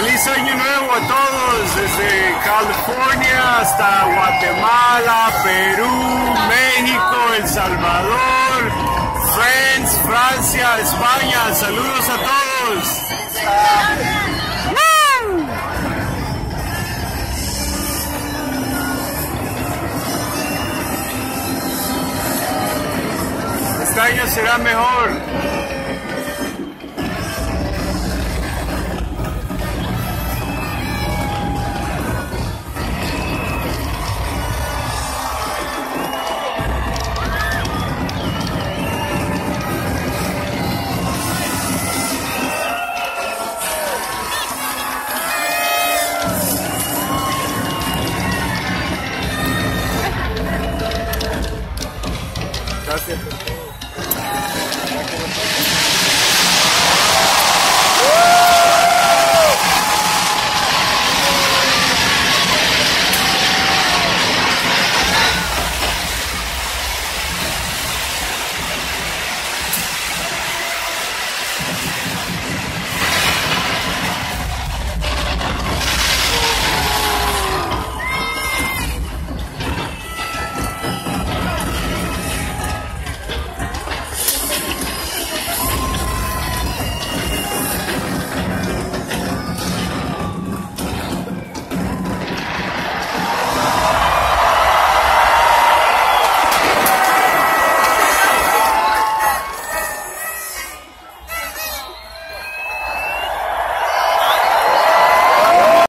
Feliz año nuevo a todos, desde California hasta Guatemala, Perú, México, El Salvador, France, Francia, España. Saludos a todos. Este año será mejor.